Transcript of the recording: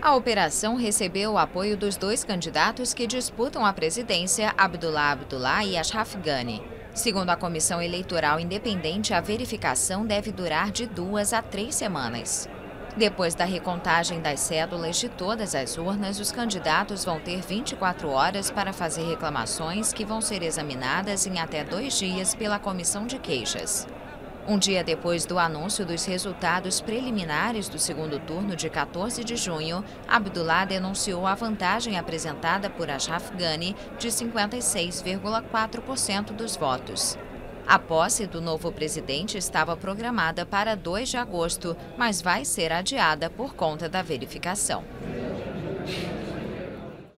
A operação recebeu o apoio dos dois candidatos que disputam a presidência, Abdullah Abdullah e Ashraf Ghani. Segundo a Comissão Eleitoral Independente, a verificação deve durar de duas a três semanas. Depois da recontagem das cédulas de todas as urnas, os candidatos vão ter 24 horas para fazer reclamações que vão ser examinadas em até dois dias pela Comissão de Queixas. Um dia depois do anúncio dos resultados preliminares do segundo turno de 14 de junho, Abdullah denunciou a vantagem apresentada por Ashraf Ghani de 56,4% dos votos. A posse do novo presidente estava programada para 2 de agosto, mas vai ser adiada por conta da verificação.